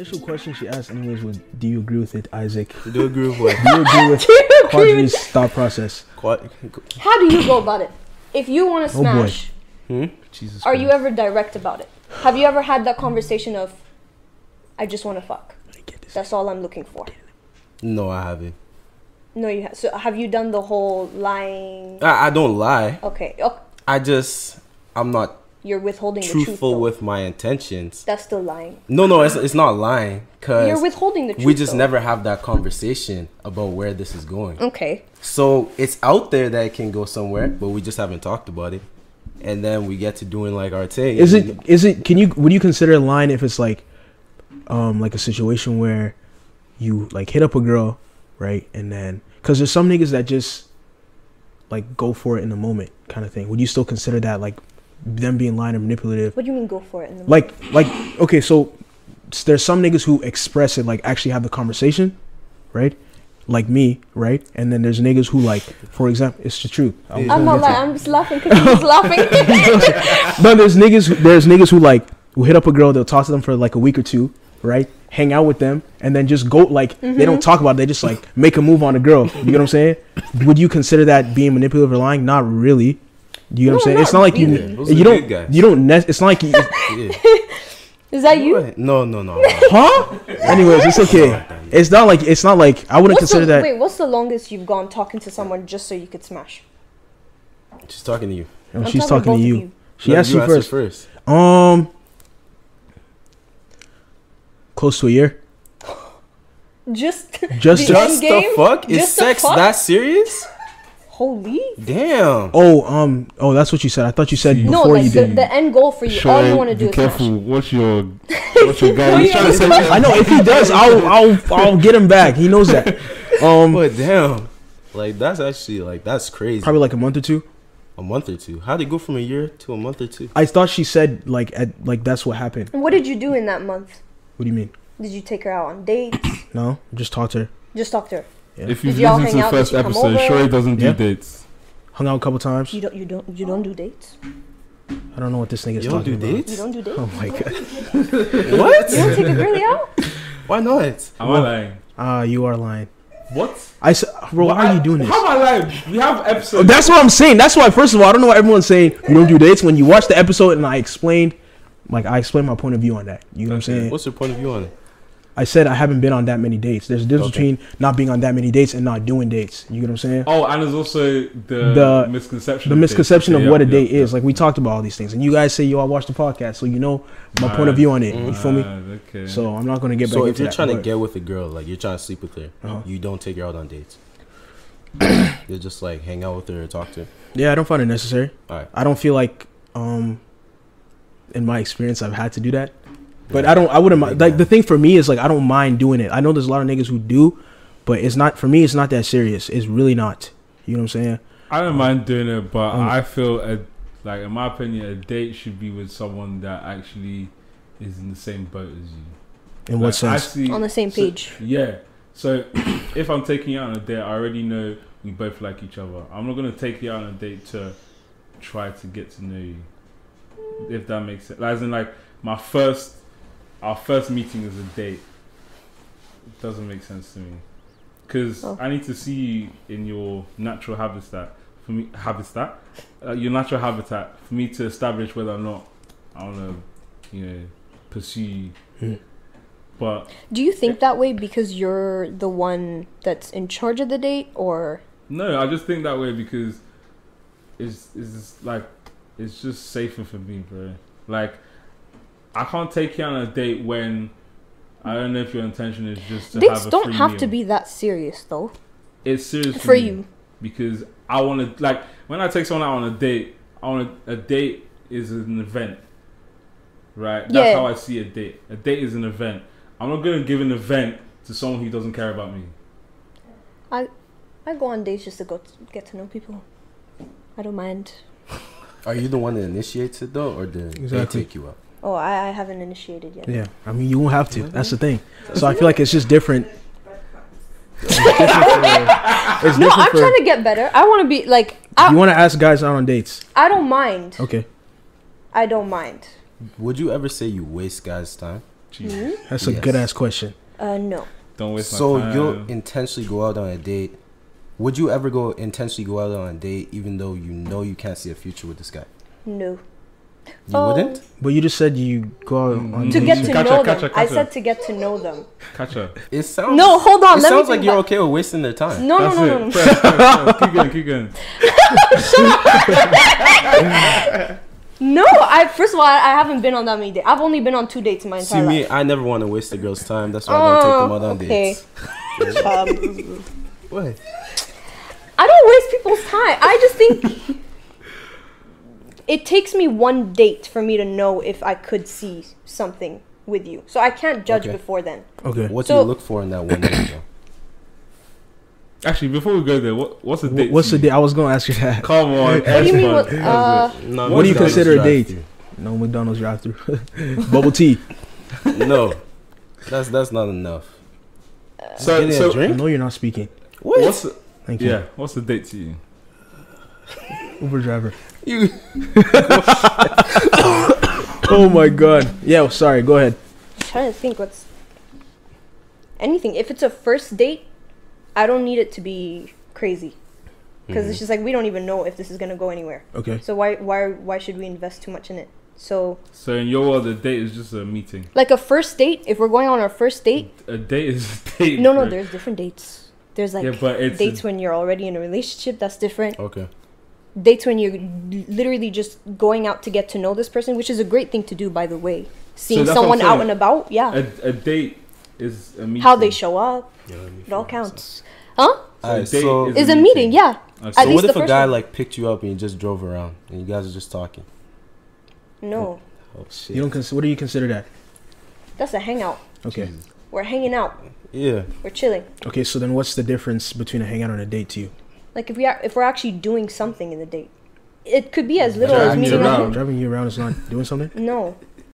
initial question she asked, anyways, was, "Do you agree with it, Isaac? Do You agree with what? Do you agree with Do you agree Quadri's with thought process?" Quad- How do you go about it? If you want to Oh, boy. smash, Hmm? Jesus. are you Christ. ever direct about it? Have you ever had that conversation of, I just want to fuck. Get this. That's all I'm looking for. No, I haven't. No, you have. So have you done the whole lying? I, I don't lie. Okay, oh, I just I'm not you're withholding the truth. truthful with my intentions. That's still lying. No, no, it's, it's not lying. Cause You're withholding the truth. we just though. never have that conversation about where this is going. Okay. So it's out there that it can go somewhere, but we just haven't talked about it. And then we get to doing like our thing. Is it? Is it? Can you? Would you consider a line if it's like, um, like a situation where you like hit up a girl, right, and then because there's some niggas that just like go for it in the moment, kind of thing. Would you still consider that like them being lying and manipulative? What do you mean go for it? In the Like, like okay, so there's some niggas who express it, like actually have the conversation, right? Like me, right? And then there's niggas who like, for example, it's the truth. I was Yeah. I'm not get to lying. I'm just laughing because he's laughing. no, there's niggas. Who, there's niggas who like will hit up a girl. They'll talk to them for like a week or two, right? Hang out with them, and then just go like they Mm-hmm. don't talk about. it. They just like make a move on a girl. You know what I'm saying? Would you consider that being manipulative or lying? Not really. Do you know what I'm No, saying? It's not not like you. Those You don't. guys. You don't. Ne- it's not like you. Yeah. Is that you? What? No, no, no. no. huh? Anyways, it's okay. It's not like it's not like I wouldn't What's the, consider that. Wait, what's the longest you've gone talking to someone just so you could smash? She's talking to you. No, she's talking talking to of you. She No, asked you answer first. Um, close to a year. Just, Just the Just the fuck? Is Just sex fuck? that serious? Holy. Damn. Oh, um, oh, that's what you said. I thought you said See. No, before like you the, did. the end goal for you. Sure, all you want to do be is careful. smash. What's your what's your guy? He's trying to say I know if he does, I'll I'll I'll get him back. He knows that. Um, But damn. Like that's actually like that's crazy. probably like a month or two. a month or two. How'd it go from a year to a month or two? I thought she said like at like that's what happened. And What did you do in that month? What do you mean? Did you take her out on dates? No, just talk to her. Just talk to her. If you've Did listened to the out? First episode, over? sure he doesn't do Yeah. dates. Hung out a couple times. You don't. You don't. You don't do dates. I don't know what this nigga is You don't talking do about. dates? You don't do dates. Oh my god. What? You don't take a girlie out. Why not? Am I lying? Ah, you are lying. What? I said, bro, why are you doing this? How am I lying? We have episodes. That's what I'm saying. That's why. First of all, I don't know why everyone's saying you don't do dates. When you watch the episode and I explained, like I explained my point of view on that. You know what I'm saying? What's your point of view on it? I said I haven't been on that many dates. There's a difference Okay. between not being on that many dates and not doing dates. You get what I'm saying? Oh, and there's also the, The- misconception. the of misconception dates. of Yeah, what a yeah, date yeah. is. Like we talked about all these things, and you guys say you all watch the podcast, so you know my point of view on it. You feel me? Okay. So I'm not gonna get back So if you're that, trying to get with a girl, like you're trying to sleep with her, Uh-huh. you don't take her out on dates. you just like hang out with her or talk to her. yeah, I don't find it necessary. Alright. I don't feel like, um, in my experience, I've had to do that. But I don't. I wouldn't mind. Like the thing for me is like I don't mind doing it. I know there's a lot of niggas who do, but it's not for me. It's not that serious. It's really not. You know what I'm saying? I don't mind doing it, but Um, I feel a, like, in my opinion, a date should be with someone that actually is in the same boat as you. In what Like, I sense? see- On the same so- page. yeah. So if I'm taking you out on a date, I already know we both like each other. I'm not gonna take you out on a date to try to get to know you. If that makes sense. As in, like my first, our first meeting is a date. It doesn't make sense to me. Because Oh. I need to see you in your natural habitat. For me, habitat, uh, your natural habitat. For me to establish whether or not I want to, you know, pursue you. Hmm. But Do you think that way because you're the one that's in charge of the date, or No, I just think that way because it's it's like it's just safer for me, bro. Like I can't take you on a date when I don't know if your intention is just to dates have a don't have meal. to be that serious though It's serious for, for me you. because I want to like when I take someone out on a date. I want a date is an event, right? That's Yeah. how I see a date. A date is an event. I'm not gonna give an event to someone who doesn't care about me. I I go on dates just to go t- get to know people. I don't mind. Are you the one that initiates it though, or did Exactly. they take you out? Oh, I, I haven't initiated yet. Yeah, I mean you won't have to. That's the thing. So I feel like it's just different. It's different for, it's No, different I'm for- trying to get better. I want to be like I, you want to ask guys out on dates? I don't mind. Okay. I don't mind. Would you ever say you waste guys' time? Jeez. That's a Yes. good ass question. Uh, no. Don't waste So my time. So you'll intentionally go out on a date. Would you ever go intentionally go out on a date even though you know you can't see a future with this guy? No. You Oh. wouldn't? But you just said you go on To get to Catch know her, catch them. her, I catch her. said to get to know them. Catch her. It sounds No, hold on. It let me sounds like you're back. okay with wasting their time. No, no, That's no, it. no, no. Press, press, press. keep going, keep going. No, I first of all, I I haven't been on that many dates. I've only been on two dates in my See me, life. I never want to waste a girl's time. That's why I don't take them out on Oh, okay. dates. Um, What? I don't waste people's time. I just think it takes me one date for me to know if I could see something with you. So I can't judge Okay. before then. Okay. What do So- you look for in that one date. Actually, before we go there, what what's the date? What's to the date? I was gonna ask you that. Come on. What do you mean? What, uh, No, What do you consider a date? No McDonald's drive through. Bubble tea. No, that's that's not enough. so, Getting a so drink? know you're not speaking. What? what's the, Thank you. yeah? What's the date to you? Uber driver. You Oh my god. Yeah. Sorry. Go ahead. I'm trying to think what's anything. If it's a first date, I don't need it to be crazy because Mm-hmm. it's just like we don't even know if this is gonna go anywhere. Okay. So why why why should we invest too much in it? So So in your world, a date is just a meeting. like a first date, if we're going on our first date, A date is a date. no no, there's different dates. There's like yeah, but it's dates when you're already in a relationship. That's different. okay? Dates when you're literally just going out to get to know this person, which is a great thing to do, by the way. Seeing that's someone out and about, yeah. a, a date is a meeting. How they show up, Yeah, it all figure this counts. Huh? out. Alright, So a date so is Is a a meeting, meeting. yeah. Okay. At so least what if a guy one. like picked you up and you just drove around and you guys are just talking? No, Oh shit! You don't consider. What do you consider that? that's a hangout. Okay. Jesus. We're hanging out. Yeah. We're chilling. Okay. So then, what's the difference between a hangout and a date to you? Like if we are, if we're actually doing something in the date, it could be as little as Driving you meeting around. Driving you around is not doing something. No,